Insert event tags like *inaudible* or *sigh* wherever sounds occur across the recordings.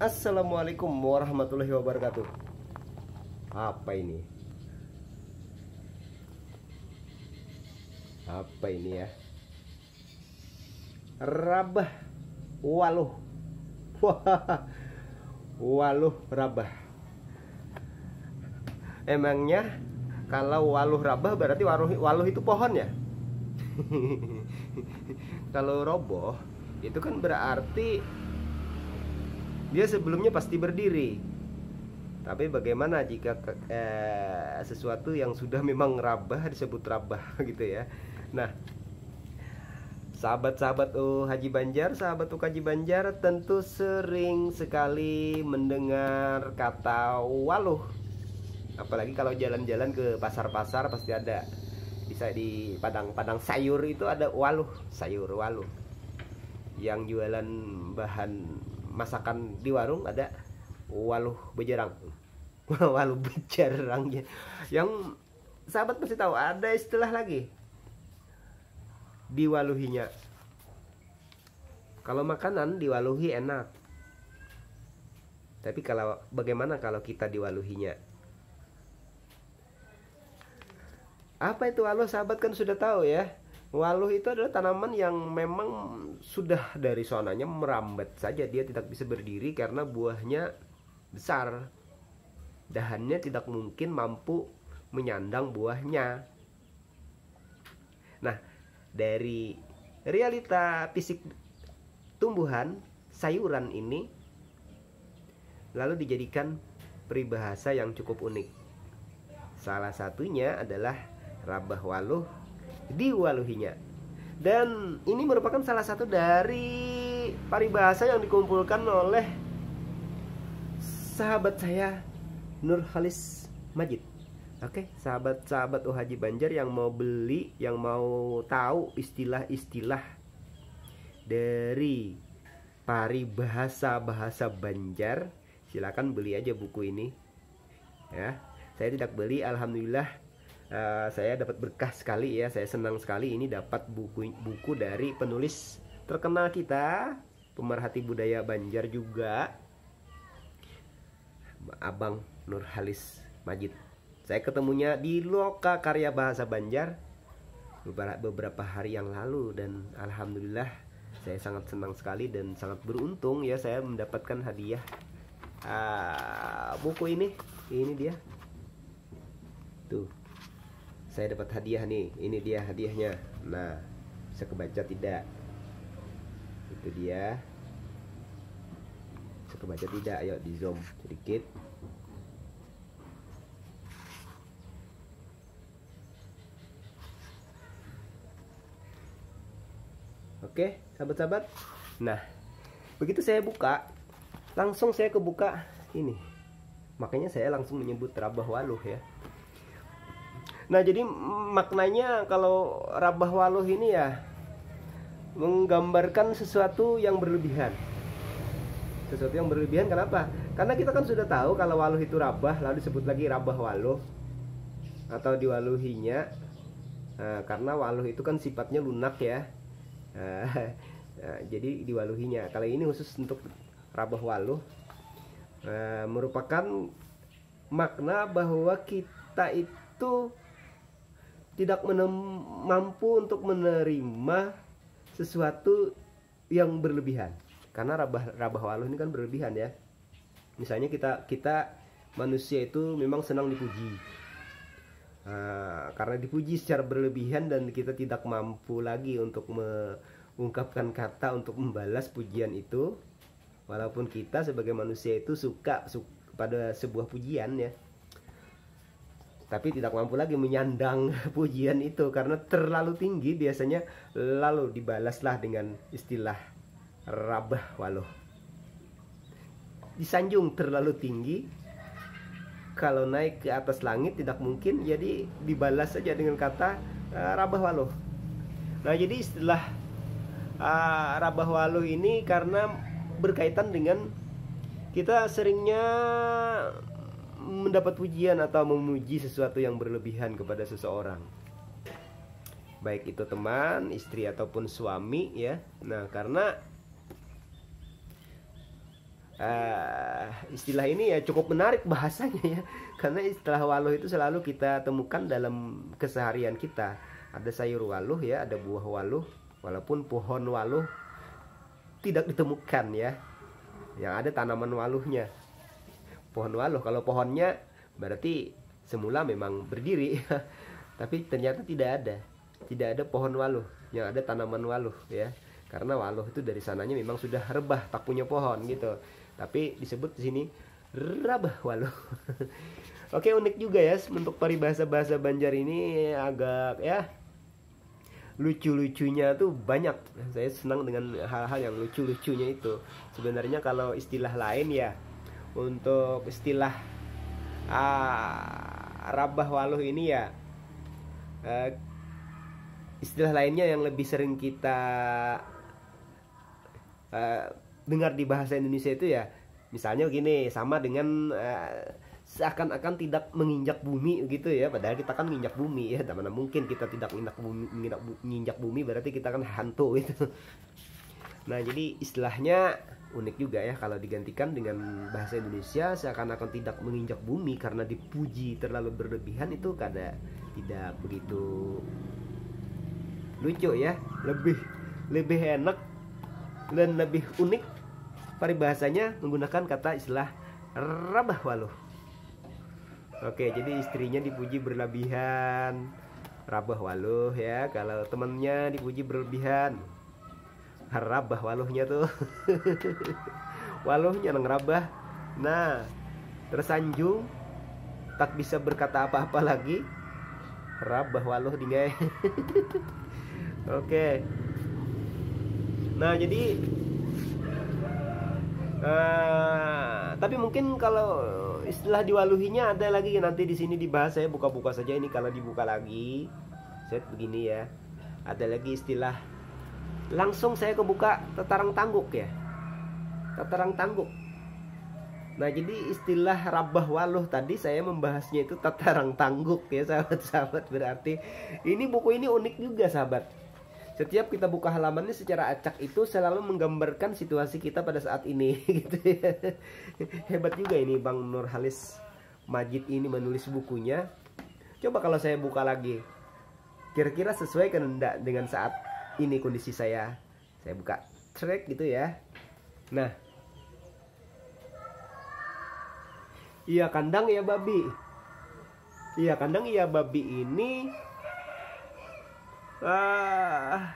Assalamualaikum warahmatullahi wabarakatuh. Apa ini? Apa ini ya? Rabah waluh. *laughs* Waluh rabah. Emangnya kalau waluh rabah berarti waluh, waluh itu pohon ya? *laughs* kalau roboh itu kan berarti dia sebelumnya pasti berdiri. Tapi bagaimana jika eh, sesuatu yang sudah memang rabah disebut rabah *laughs* gitu ya. Nah, sahabat-sahabat oh Haji Banjar, sahabat Haji Banjar tentu sering sekali mendengar kata waluh. Apalagi kalau jalan-jalan ke pasar-pasar pasti ada bisa di padang-padang sayur itu ada waluh, sayur waluh. Yang jualan bahan masakan di warung ada waluh bejarang *laughs* waluh bejarang yang sahabat pasti tahu ada istilah lagi. Diwaluhinya. Kalau makanan diwaluhi enak. Tapi kalau bagaimana kalau kita diwaluhinya? Apa itu? Waluh sahabat kan sudah tahu ya Waluh itu adalah tanaman yang memang sudah dari sonanya merambat saja dia tidak bisa berdiri karena buahnya besar. Dahannya tidak mungkin mampu menyandang buahnya. Nah, dari realita fisik tumbuhan sayuran ini lalu dijadikan peribahasa yang cukup unik. Salah satunya adalah rabah waluh diwaluhinya. Dan ini merupakan salah satu dari paribahasa yang dikumpulkan oleh sahabat saya Nur Halis Majid. Oke, sahabat-sahabat Haji Banjar yang mau beli, yang mau tahu istilah-istilah dari paribahasa-bahasa Banjar, silakan beli aja buku ini. Ya, saya tidak beli, alhamdulillah uh, saya dapat berkah sekali ya saya senang sekali ini dapat buku buku dari penulis terkenal kita pemerhati budaya Banjar juga Abang Nur Halis Majid. Saya ketemunya di Loka Karya Bahasa Banjar beberapa hari yang lalu dan alhamdulillah saya sangat senang sekali dan sangat beruntung ya saya mendapatkan hadiah uh, buku ini. Ini dia. Tuh saya dapat hadiah nih ini dia hadiahnya nah bisa kebaca tidak itu dia bisa kebaca tidak ayo di zoom sedikit Oke, sahabat-sahabat. Nah, begitu saya buka, langsung saya kebuka ini. Makanya saya langsung menyebut rabah waluh ya. Nah jadi maknanya kalau rabah waluh ini ya menggambarkan sesuatu yang berlebihan. Sesuatu yang berlebihan kenapa? Karena kita kan sudah tahu kalau waluh itu rabah lalu disebut lagi rabah waluh atau diwaluhinya. Nah, karena waluh itu kan sifatnya lunak ya. Nah, nah, *laughs* jadi diwaluhinya. Kalau ini khusus untuk rabah waluh nah, merupakan makna bahwa kita itu tidak mampu untuk menerima sesuatu yang berlebihan. Karena rabah rabah waluh ini kan berlebihan ya. Misalnya kita kita manusia itu memang senang dipuji. Nah, karena dipuji secara berlebihan dan kita tidak mampu lagi untuk mengungkapkan kata untuk membalas pujian itu. Walaupun kita sebagai manusia itu suka, suka pada sebuah pujian ya tapi tidak mampu lagi menyandang *laughs* pujian itu karena terlalu tinggi biasanya. Lalu dibalaslah dengan istilah rabah waluh. Disanjung terlalu tinggi kalau naik ke atas langit tidak mungkin jadi dibalas saja dengan kata uh, rabah waluh. Nah jadi istilah uh, rabah waluh ini karena berkaitan dengan kita seringnya mendapat pujian atau memuji sesuatu yang berlebihan kepada seseorang. Baik itu teman, istri ataupun suami ya. Nah, karena uh, istilah ini ya cukup menarik bahasanya ya. *laughs* Karena istilah waluh itu selalu kita temukan dalam keseharian kita. Ada sayur waluh ya ada buah waluh. Walaupun pohon waluh tidak ditemukan ya. Yang ada tanaman waluhnya pohon waluh. Kalau pohonnya berarti semula memang berdiri. *laughs* Tapi ternyata tidak ada. Tidak ada pohon waluh. Yang ada tanaman waluh ya. Karena waluh itu dari sananya memang sudah rebah tak punya pohon gitu. Tapi disebut di sini rabah waluh. *laughs* Oke unik juga ya untuk peribahasa bahasa Banjar ini agak ya lucu-lucunya tuh banyak. Saya senang dengan hal-hal yang lucu-lucunya itu. Sebenarnya kalau istilah lain ya untuk istilah ah, rabah waluh ini ya uh, istilah lainnya yang lebih sering kita uh, dengar di bahasa Indonesia itu ya misalnya gini sama dengan uh, seakan-akan tidak menginjak bumi gitu ya padahal kita kan menginjak bumi ya mana mungkin kita tidak menginjak bumi menginjak bumi berarti kita kan hantu itu nah jadi istilahnya unik juga ya kalau digantikan dengan bahasa Indonesia seakan-akan tidak menginjak bumi karena dipuji terlalu berlebihan itu kada tidak begitu lucu ya lebih lebih enak dan lebih unik paribahasanya menggunakan kata istilah rabah waluh Oke, jadi istrinya dipuji berlebihan. Rabah waluh ya. Kalau temannya dipuji berlebihan. Rabah waluhnya tuh. *laughs* waluhnya nang rabah. Nah, tersanjung tak bisa berkata apa-apa lagi. Rabah waluh dingai. *laughs* Oke. Nah, jadi uh, tapi mungkin kalau istilah diwaluhinya ada lagi nanti di sini dibahas saya buka-buka saja ini kalau dibuka lagi set begini ya ada lagi istilah langsung saya kebuka tetarang tangguk ya tetarang tangguk nah jadi istilah rabah waluh tadi saya membahasnya itu tetarang tangguk ya sahabat-sahabat berarti ini buku ini unik juga sahabat setiap kita buka halamannya secara acak itu selalu menggambarkan situasi kita pada saat ini *laughs* gitu ya. Hebat juga ini Bang Nurhalis Majid ini menulis bukunya. Coba kalau saya buka lagi. Kira-kira sesuai kan enggak dengan saat ini kondisi saya. Saya buka track gitu ya. Nah. Iya kandang ya babi. Iya kandang iya babi ini ah,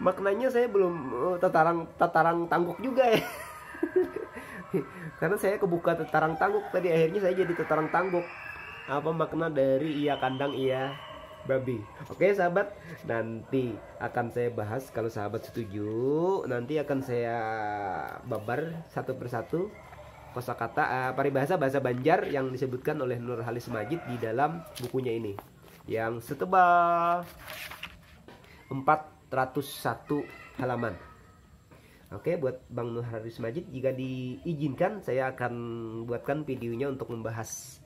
maknanya saya belum oh, tatarang tatarang tangguk juga ya *laughs* karena saya kebuka tatarang tangguk tadi akhirnya saya jadi tatarang tangguk apa makna dari iya kandang iya babi. Oke sahabat. Nanti akan saya bahas. Kalau sahabat setuju nanti akan saya babar satu persatu kosakata uh, paribahasa bahasa Banjar yang disebutkan oleh Nur Halis Majid di dalam bukunya ini. Yang setebal 401 halaman. Oke, buat Bang Nur Haris Majid, jika diizinkan saya akan buatkan videonya untuk membahas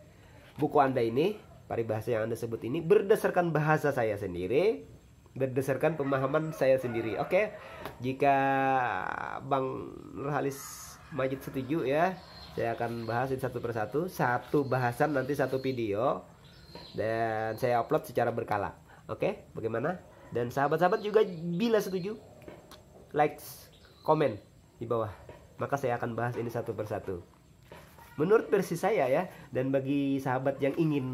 buku Anda ini, paribahasa yang Anda sebut ini berdasarkan bahasa saya sendiri, berdasarkan pemahaman saya sendiri. Oke, jika Bang Nur Haris Majid setuju ya, saya akan bahas satu persatu, satu bahasan nanti satu video dan saya upload secara berkala. Oke, bagaimana? Dan sahabat-sahabat juga bila setuju, like, komen di bawah. Maka saya akan bahas ini satu persatu. Menurut versi saya ya, dan bagi sahabat yang ingin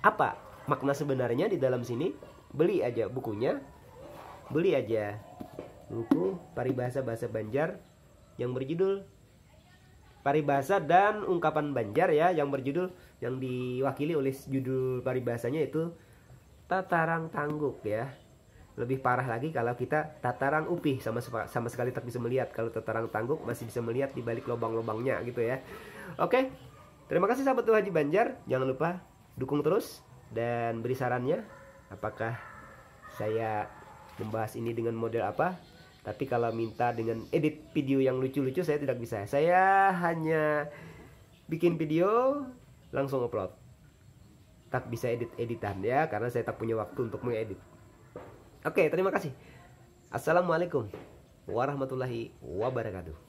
apa makna sebenarnya di dalam sini, beli aja bukunya. Beli aja buku Paribahasa Bahasa Banjar yang berjudul Paribahasa dan Ungkapan Banjar ya yang berjudul yang diwakili oleh judul paribahasanya itu tatarang tangguk ya lebih parah lagi kalau kita tatarang upih sama sama sekali tak bisa melihat kalau tatarang tangguk masih bisa melihat di balik lubang-lubangnya gitu ya oke terima kasih sahabat Haji Banjar jangan lupa dukung terus dan beri sarannya apakah saya membahas ini dengan model apa tapi kalau minta dengan edit video yang lucu-lucu saya tidak bisa saya hanya bikin video langsung upload tak bisa edit-editan ya karena saya tak punya waktu untuk mengedit. Oke, terima kasih. Assalamualaikum warahmatullahi wabarakatuh.